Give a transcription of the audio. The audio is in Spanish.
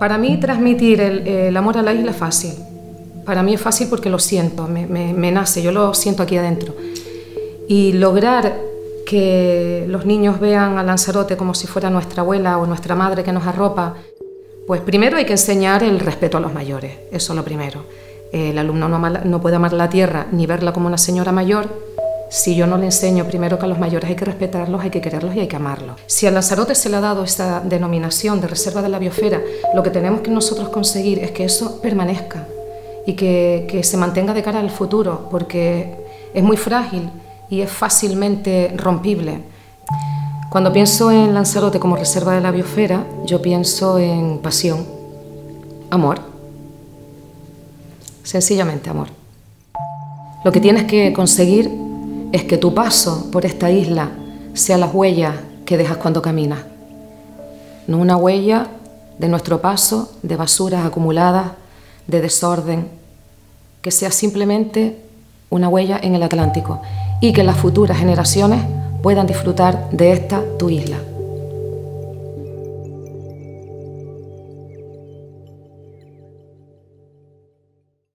Para mí transmitir el, amor a la isla es fácil. Para mí es fácil porque lo siento, me, nace, yo lo siento aquí adentro. Y lograr que los niños vean a Lanzarote como si fuera nuestra abuela o nuestra madre que nos arropa, pues primero hay que enseñar el respeto a los mayores, eso es lo primero. El alumno no, puede amar la tierra ni verla como una señora mayor si yo no le enseño primero que a los mayores hay que respetarlos, hay que quererlos y hay que amarlos. Si a Lanzarote se le ha dado esa denominación de reserva de la biosfera, lo que tenemos que nosotros conseguir es que eso permanezca y que, que se mantenga de cara al futuro, porque es muy frágil y es fácilmente rompible. Cuando pienso en Lanzarote como reserva de la biosfera, yo pienso en pasión, amor. Sencillamente amor. Lo que tienes que conseguir es que tu paso por esta isla sea las huellas que dejas cuando caminas. No una huella de nuestro paso, de basuras acumuladas, de desorden, que sea simplemente una huella en el Atlántico y que las futuras generaciones puedan disfrutar de esta tu isla.